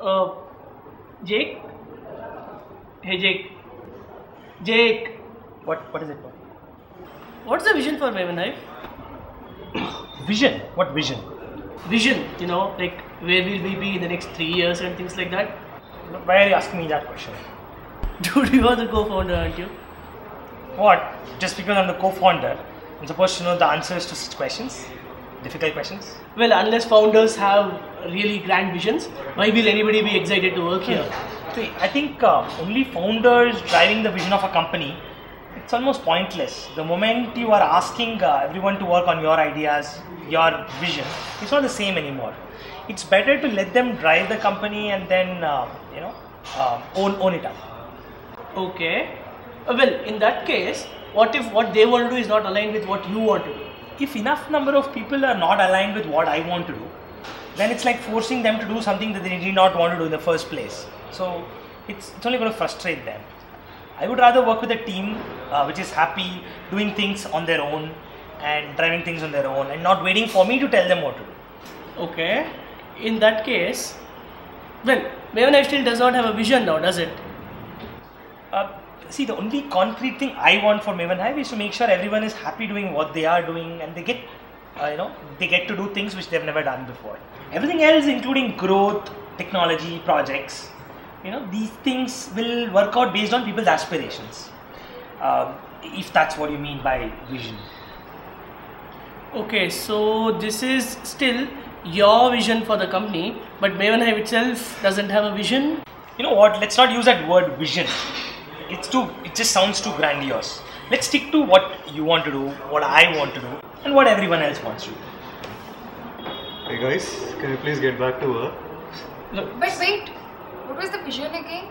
Uh, Jake? Hey, Jake. Jake, What what is it for? what's the vision for MavenHive? Vision. What vision? Vision, you know, like where will we be in the next three years and things like that? Why are you asking me that question? Dude, you are the co-founder, aren't you? What? Just because I'm the co-founder, I'm supposed to know the answers to such questions? Difficult questions? Well, unless founders have really grand visions, why will anybody be excited to work here? See, I think uh, only founders driving the vision of a company, it's almost pointless. The moment you are asking uh, everyone to work on your ideas, your vision, it's not the same anymore. It's better to let them drive the company and then, uh, you know, um own, own it up. Okay. Uh, well, in that case, what if what they want to do is not aligned with what you want to do? If enough number of people are not aligned with what I want to do, then it's like forcing them to do something that they did not want to do in the first place. So it's, it's only going to frustrate them. I would rather work with a team uh, which is happy doing things on their own and driving things on their own and not waiting for me to tell them what to do. Okay. In that case, well, Maven still does not have a vision now, does it? Uh, see, the only concrete thing I want for MavenHive is to make sure everyone is happy doing what they are doing and they get, uh, you know, they get to do things which they've never done before. Everything else, including growth, technology, projects, you know, these things will work out based on people's aspirations. Um, if that's what you mean by vision. Okay, so this is still your vision for the company, but MavenHive itself doesn't have a vision. You know what? Let's not use that word vision. It's too. It just sounds too grandiose. Let's stick to what you want to do, what I want to do, and what everyone else wants to do. Hey guys, can you please get back to work? Look, But wait, what was the vision again?